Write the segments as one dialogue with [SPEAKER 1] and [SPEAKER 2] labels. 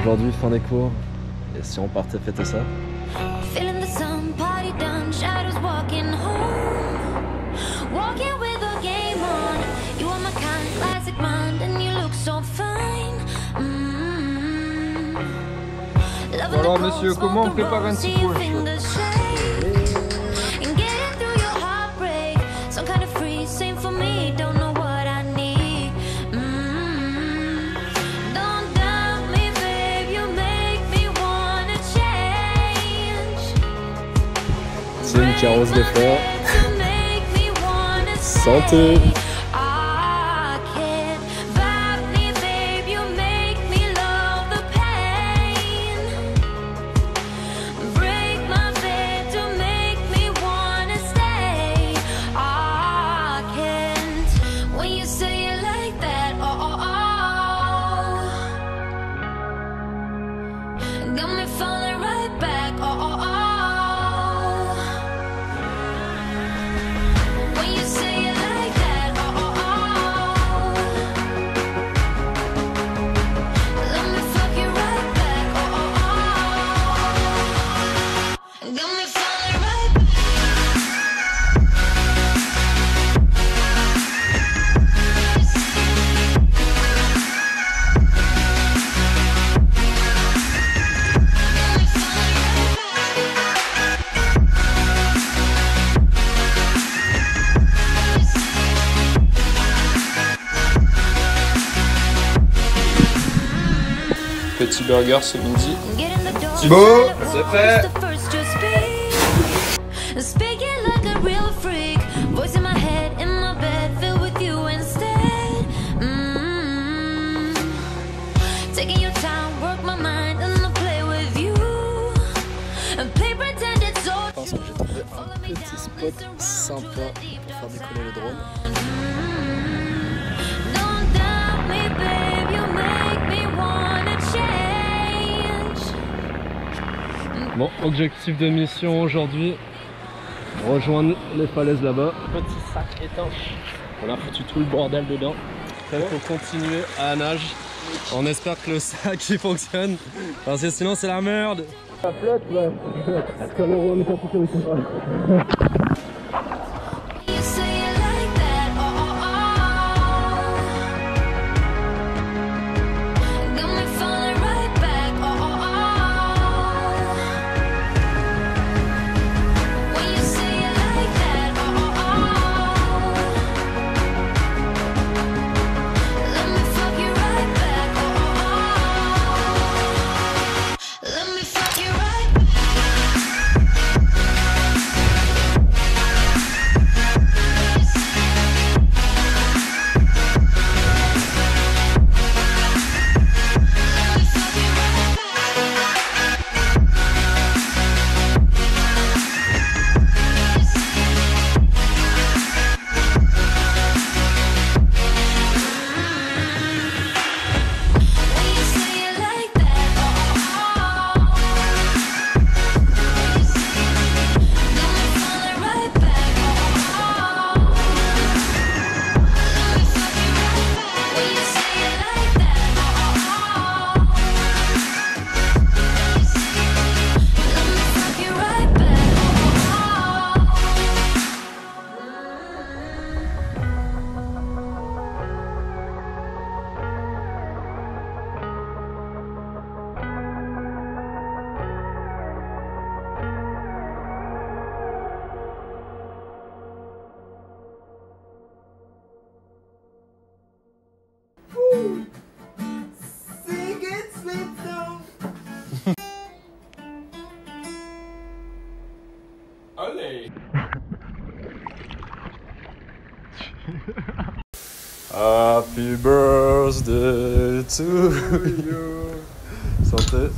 [SPEAKER 1] aujourd'hui, fin des cours. Et si on partait fêter ça?
[SPEAKER 2] Feeling the sun, party done, shadows walking home. 20 hours de fond. Play pretend it's all
[SPEAKER 1] Je pense que j'ai trouvé un petit spot sympa pour faire décoller le drone. Bon, objectif de mission aujourd'hui, rejoindre les falaises là-bas. Petit sac étanche. On a foutu tout le bordel dedans. Il faut continuer à la nage. On espère que le sac il fonctionne. Parce que sinon c'est la merde. Ça flotte là. Happy birthday to you. Santé.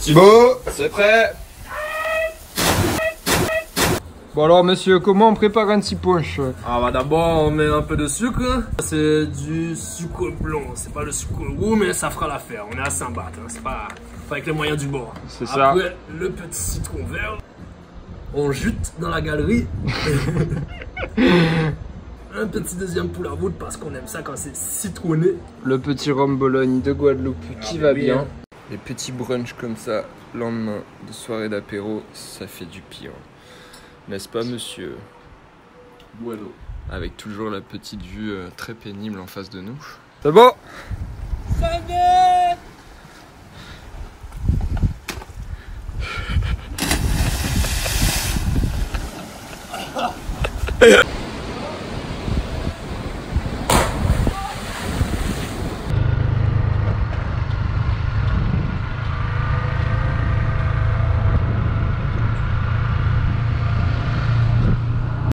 [SPEAKER 3] Thibaut, c'est prêt Bon alors monsieur, comment on prépare un petit punch?
[SPEAKER 1] Ah bah d'abord on met un peu de sucre. C'est du sucre blanc. C'est pas le sucre roux mais ça fera l'affaire. On est à Saint-Barth. Hein. C'est pas, pas avec les moyens du bord.
[SPEAKER 3] C'est ça.
[SPEAKER 1] Après le petit citron vert. On jute dans la galerie. un petit deuxième poule à voûte parce qu'on aime ça quand c'est citronné.
[SPEAKER 3] Le petit rhum Bologne de Guadeloupe qui va
[SPEAKER 1] oui,
[SPEAKER 3] bien.
[SPEAKER 1] hein.
[SPEAKER 3] Les petits brunchs comme ça, lendemain de soirée d'apéro, ça fait du pire. N'est-ce pas, monsieur
[SPEAKER 1] Bueno.
[SPEAKER 3] Avec toujours la petite vue euh, très pénible en face de nous. C'est bon
[SPEAKER 4] Ça vient